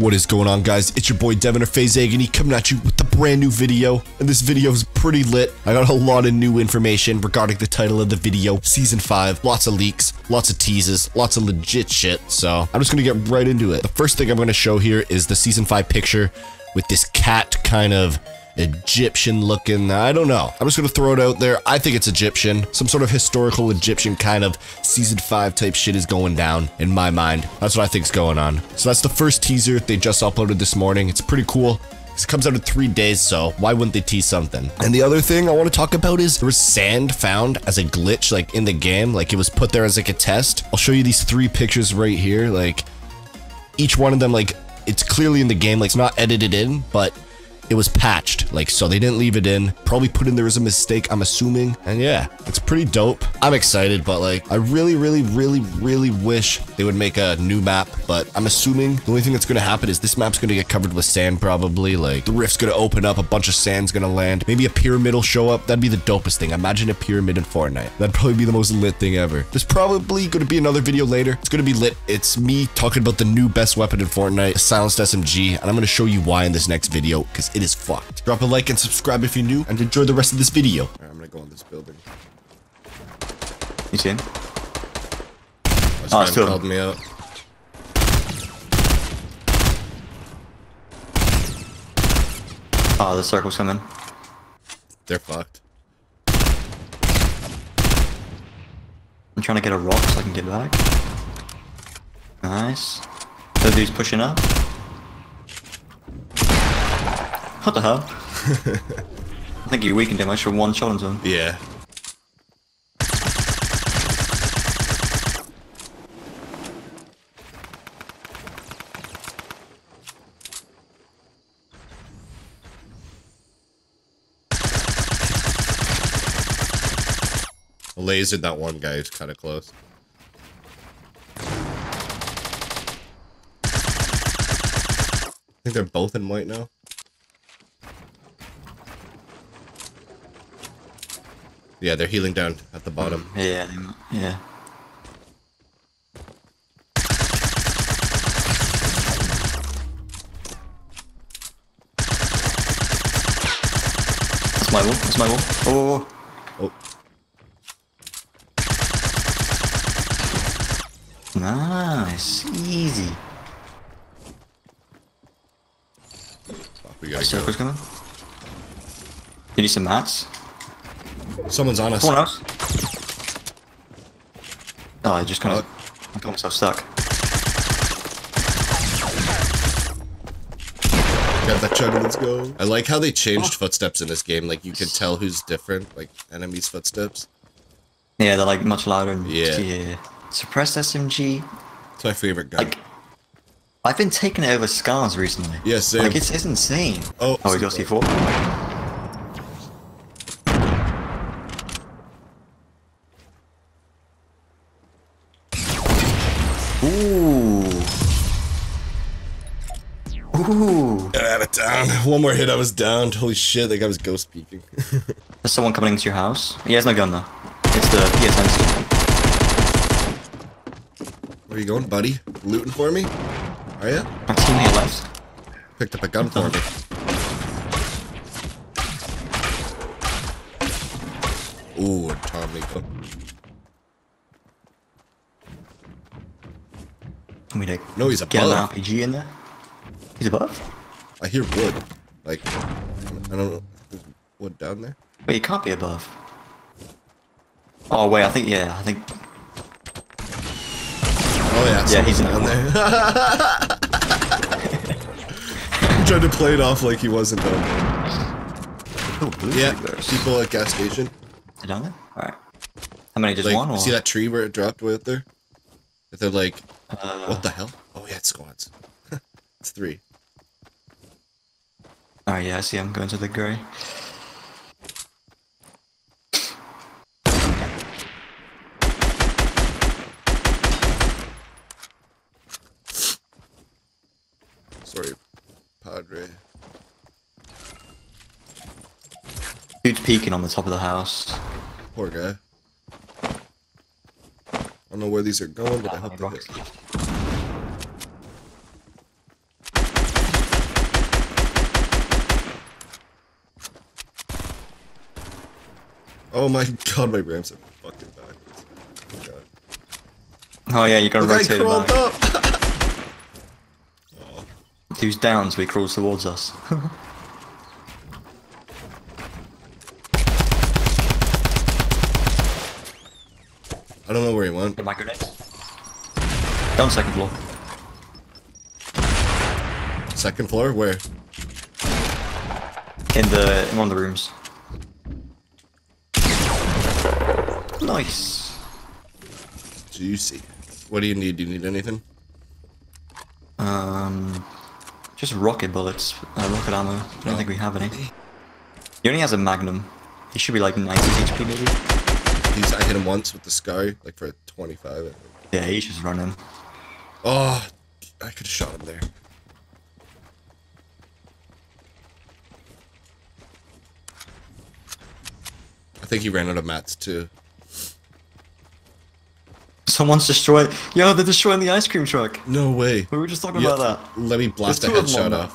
What is going on guys? It's your boy Devin or FaZe Agony coming at you with a brand new video. And this video is pretty lit. I got a lot of new information regarding the title of the video, Season 5. Lots of leaks, lots of teases, lots of legit shit. So I'm just gonna get right into it. The first thing I'm gonna show here is the Season 5 picture with this cat kind of Egyptian looking. I don't know. I'm just going to throw it out there. I think it's Egyptian. Some sort of historical Egyptian kind of season five type shit is going down in my mind. That's what I think's going on. So that's the first teaser they just uploaded this morning. It's pretty cool. It comes out in three days, so why wouldn't they tease something? And the other thing I want to talk about is there was sand found as a glitch, like in the game, like it was put there as like a test. I'll show you these three pictures right here. Like each one of them, like it's clearly in the game, like it's not edited in, but it was patched, like, so they didn't leave it in. Probably put in there as a mistake, I'm assuming. And yeah, it's pretty dope. I'm excited, but like, I really, really, really, really wish they would make a new map, but I'm assuming the only thing that's gonna happen is this map's gonna get covered with sand, probably. Like, the rift's gonna open up, a bunch of sand's gonna land. Maybe a pyramid will show up. That'd be the dopest thing. Imagine a pyramid in Fortnite. That'd probably be the most lit thing ever. There's probably gonna be another video later. It's gonna be lit. It's me talking about the new best weapon in Fortnite, silenced SMG, and I'm gonna show you why in this next video, because it is fucked. Drop a like and subscribe if you're new, and enjoy the rest of this video. All right, I'm gonna go in this building. You see Oh, ah, still- called me out. Oh, the circle's coming. They're fucked. I'm trying to get a rock so I can get back. Nice. The dude's pushing up. What the hell? I think you weakened him. I should one shot into him. Yeah. Lasered that one guy who's kind of close. I think they're both in white now. Yeah, they're healing down at the bottom. Mm, yeah, yeah. That's my wall. That's my wall. Oh, Oh, oh. nice, easy. we gotta go. Coming. You need some mats? Someone's on us. Someone else? Oh, I just kind of oh. I got myself stuck. Got that chug, let's go. I like how they changed footsteps in this game. Like, you can tell who's different, like, enemies' footsteps. Yeah, they're like much louder. And Yeah. yeah. Suppressed SMG. It's my favorite gun. Like, I've been taking it over scars recently. Yeah, same. Like, it's, it's insane. Oh, oh, we got C4. One more hit, I was down. Holy shit, that guy was ghost peeking. There's someone coming into your house. He has no gun though. It's the PSM. Where are you going, buddy? Looting for me? Are ya? My teammate left. Picked up a gun for me. Ooh, Tommy. Can we like No, he's above. get an. RPG in there? He's above? I hear wood. Like, I don't know. What, down there? Wait, he can't be above. Oh wait, I think yeah, I think Oh, yeah. Yeah, he's down there. Tried to play it off like he wasn't down there. Yeah, people at gas station. They're down there. All right. How many? Just Like, one or? you see that tree where it dropped right there? They're like, Uh, what the hell? Oh, yeah, it's squads. it's three. Right, yeah, I see. I'm going to the gray. Sorry, Padre. Dude's peeking on the top of the house. Poor guy. I don't know where these are going, but I hope they rocks. hit. Oh my god, my ramps are fucking backwards. Oh god. Oh yeah, you gotta Look, rotate it crawled back. up! Who's down so he crawls towards us. I don't know where he went. Get my grenades. Down second floor. Second floor? Where? In the in one of the rooms. Nice. Juicy. What do you need? Do you need anything? Um, just rocket bullets, uh, rocket ammo. I don't think we have any. He only has a magnum. He should be like 90 HP maybe. He's, I hit him once with the scar, like for 25. I think. Yeah, he's just running. Oh, I could have shot him there. I think he ran out of mats too. Someone's destroyed. Yo, they're destroying the ice cream truck. No way. We were just talking Yeah, about that. Let me blast a There's two of headshot off.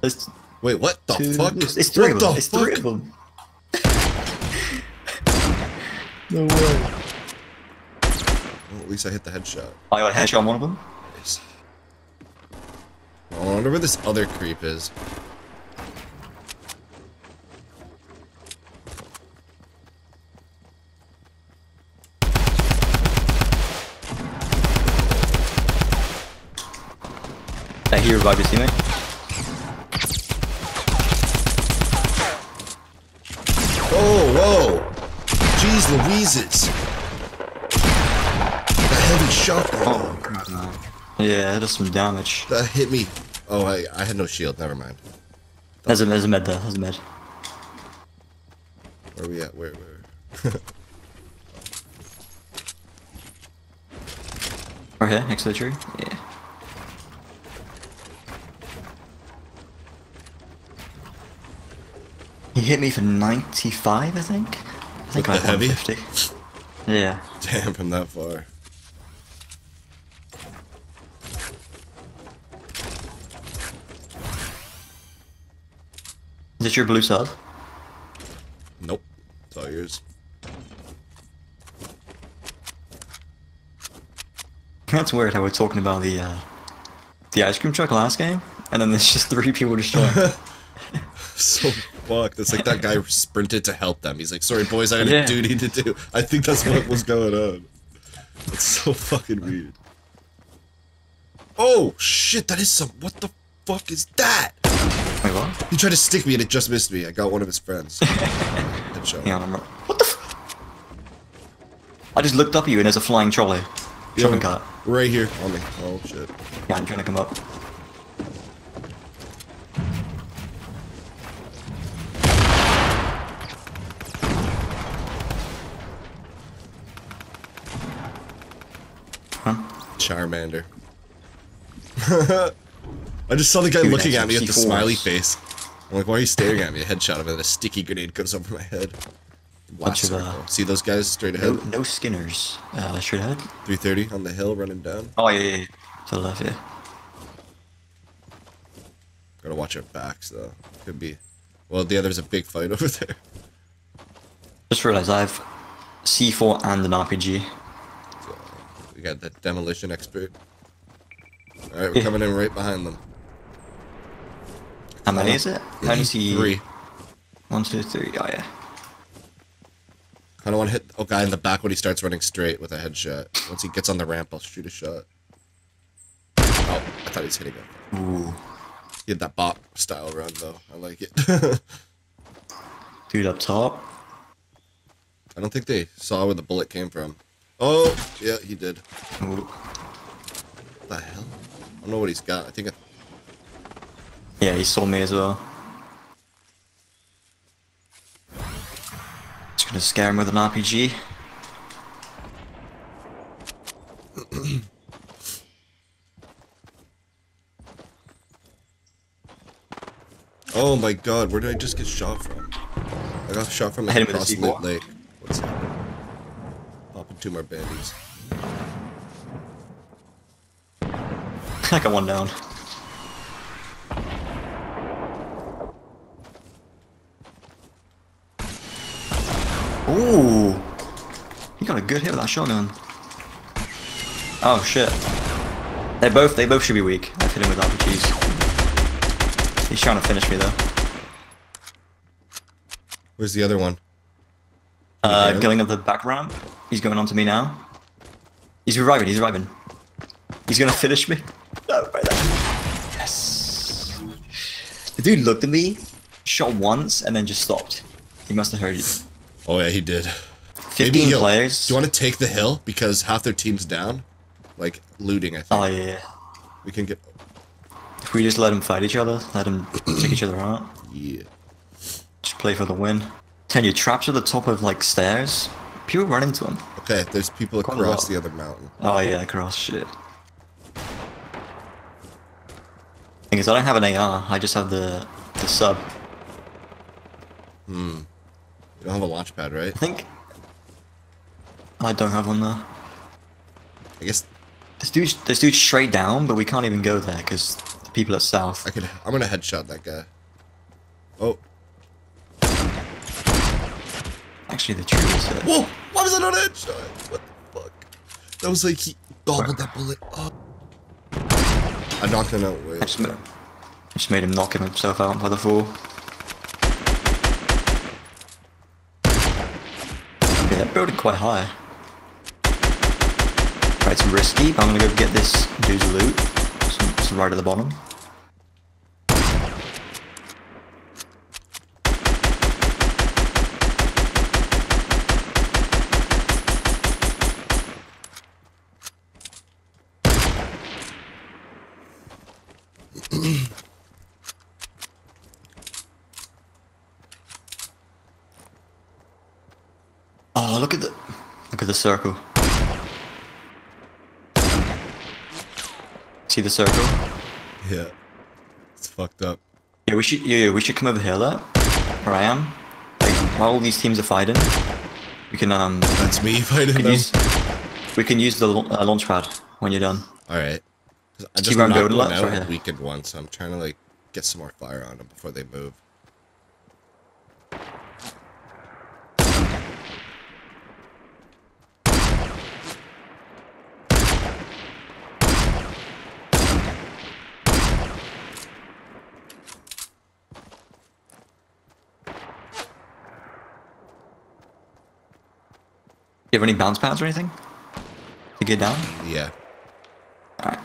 There's Wait, what the two. fuck? It's, three what of them. the It's three of them. no way. Well, at least I hit the headshot. I got a headshot on one of them. Nice. Oh, I wonder where this other creep is. Revived his teammate. Oh, whoa! Jeez Louises! The heavy shotgun Oh, God, man. Yeah, that does some damage. that hit me. Oh, I, I had no shield. Never mind. There's a, there's a med there. There's a med. Where are we at? Where? Where? Right here, next to the tree. Yeah. He hit me for 95, I think. I think the had heavy? 150. Yeah. Damn, from that far. Is this your blue sub? Nope. It's all yours. That's weird how we're talking about the uh, the ice cream truck last game, and then there's just three people destroying. it. So fucked. It's like that guy sprinted to help them. He's like, sorry boys, I got Yeah. a duty to do. I think that's what was going on. It's so fucking weird. Oh shit, that is some what the fuck is that? Wait, what? He tried to stick me and it just missed me. I got one of his friends. Yeah, I'm right. What the? F- I just looked up at you and there's a flying trolley. Shopping cart. Right here on me. Oh shit. Yeah, I'm trying to come up. Charmander. I just saw the guy Dude, looking at me with the smiley face. I'm like, why are you staring at me? A headshot of it, a sticky grenade goes over my head. Bunch of, uh. See those guys straight No, ahead? no skinners. Uh, straight ahead. 330 on the hill running down. Oh yeah, yeah, yeah. To the left, yeah. Gotta watch our backs though. Could be. Well, yeah, there's a big fight over there. Just realized I have C4 and an RPG. We got the demolition expert. Alright, we're coming in right behind them. How many is it? I only see Three. One, two, three. Oh yeah. Kinda wanna hit a guy in the back when he starts running straight with a headshot. Once he gets on the ramp, I'll shoot a shot. Oh, I thought he was hitting him. Ooh. He had that bop style run though. I like it. Dude up top. I don't think they saw where the bullet came from. Oh, yeah, he did. Ooh. What the hell? I don't know what he's got. I think I, Yeah, he saw me as well. Just gonna scare him with an RPG. Oh my god, where did I just get shot from? I got shot from like him with a across C4. Lake two more bandits. I got one down. Ooh! You got a good hit with that shotgun. Oh shit. They both they both should be weak. I hit him with RPGs. He's trying to finish me though. Where's the other one? Uh, going up the back ramp. He's going on to me now. He's reviving, he's reviving. He's gonna finish me. No, right there. Yes. The dude looked at me, shot once, and then just stopped. He must have heard you. Oh yeah, he did. 15 he'll- players. Do you want to take the hill because half their team's down? Like looting, I think. Oh yeah. We can get. If we just let them fight each other, let them take each other out, Yeah. just play for the win. Ten, your traps at the top of like stairs. People run into them. Okay, there's people Quite across the other mountain. Oh yeah, across shit. Thing is, I don't have an AR. I just have the the sub. Hmm. You don't have a launch pad, right? I think I don't have one though. I guess This dude's this dude's straight down, but we can't even go there because the people are south. I could. I'm gonna headshot that guy. Oh. Actually, the tree is there. Whoa! Why was that not a headshot? What the fuck? That was like he gobbled that bullet up. I knocked him out. I just, made, I just made him knock himself out by the fall. Yeah, that building quite high. Right, it's risky, but I'm gonna go get this dude's loot. It's, it's right at the bottom. Oh, look at the look at the circle. See the circle? Yeah. It's fucked up. Yeah, we should. Yeah, yeah, we should come over here, there, where I am. Like while all these teams are fighting, we can um That's me fighting we can them. use we can use the uh, launch pad when you're done. All right. I Keep just on knocked building out right here. weakened one, so I'm trying to like get some more fire on them before they move. You have any bounce pads or anything to get down? Yeah. Alright.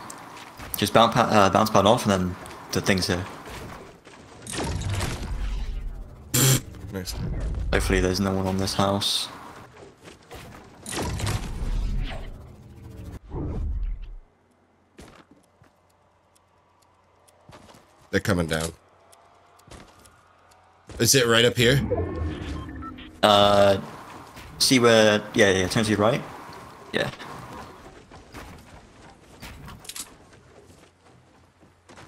Just bounce pad, uh, bounce pad off, and then the thing's here. Nice. Hopefully, there's no one on this house. They're coming down. Is it right up here? Uh, see where? Yeah, yeah. Turn to your right. Yeah.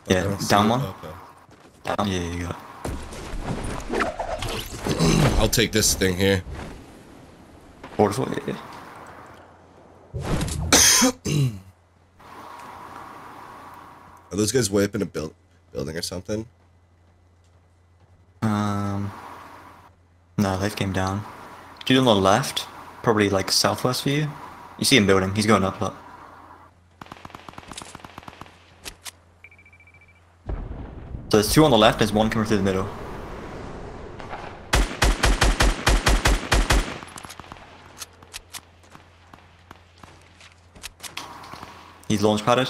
Yeah. Down one. Okay. Down. Yeah, you got. it. I'll take this thing here. Waterfall. Yeah. yeah. Are those guys way up in a build building or something? Um. No, they've came down. Dude on the left, probably like southwest for you. You see him building. He's going up. Up. So there's two on the left. There's one coming through the middle. He's launch padded.